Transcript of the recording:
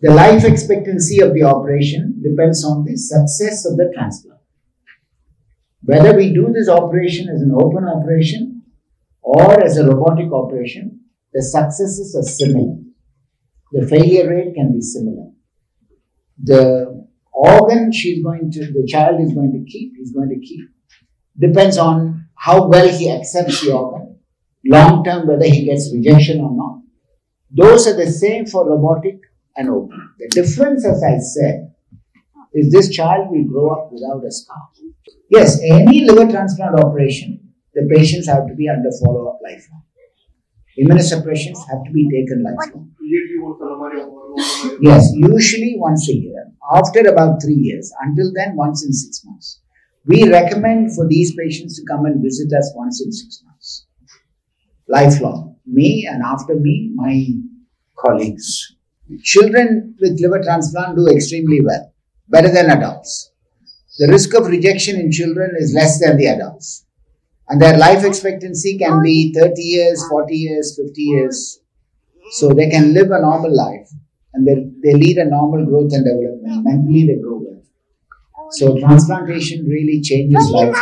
The life expectancy of the operation depends on the success of the transplant. Whether we do this operation as an open operation or as a robotic operation, the successes are similar. The failure rate can be similar. The organ she's going to, the child is going to keep, is going to keep. Depends on how well he accepts the organ. Long term, whether he gets rejection or not. Those are the same for robotic and open. The difference, as I said, is this child will grow up without a scar. Yes, any liver transplant operation, the patients have to be under follow up lifelong. Immunosuppressions have to be taken lifelong. Yes, usually once a year. After about three years, until then, once in six months. We recommend for these patients to come and visit us once in six months. Lifelong. Me and after me, my colleagues. Children with liver transplant do extremely well, better than adults. The risk of rejection in children is less than the adults. And their life expectancy can be 30 years, 40 years, 50 years. So they can live a normal life and they, they lead a normal growth and development. Mentally, they grow well. So transplantation really changes life.